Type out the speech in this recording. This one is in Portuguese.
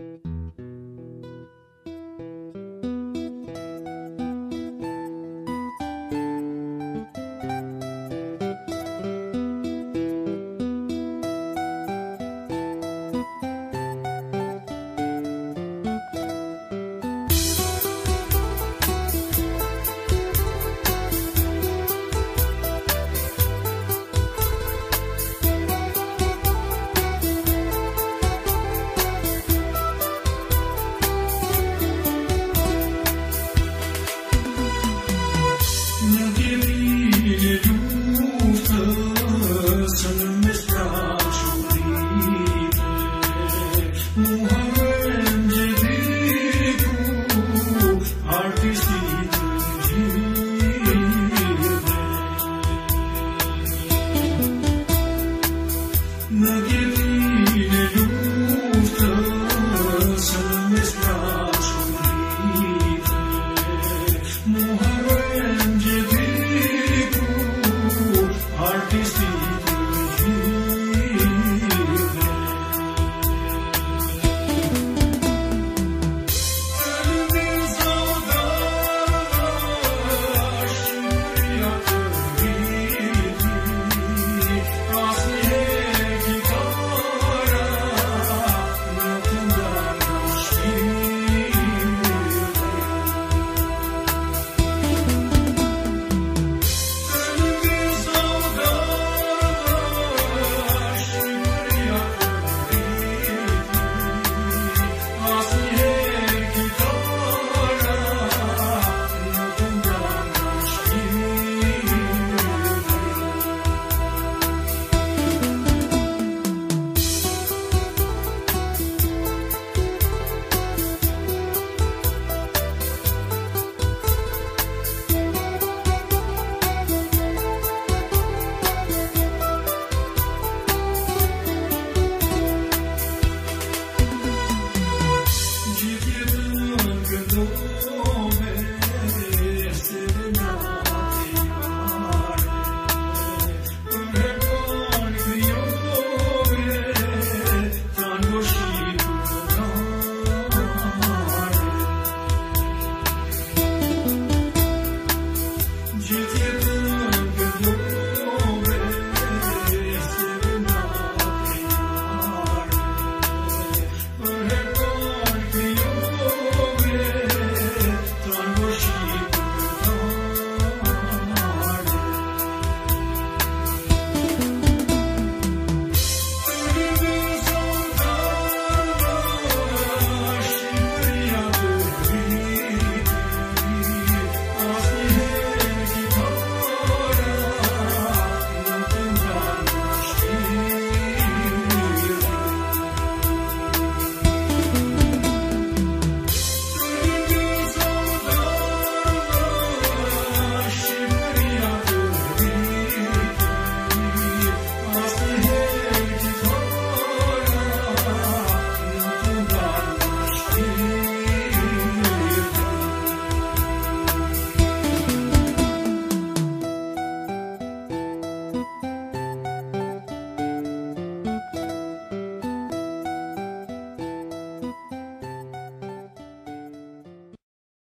Música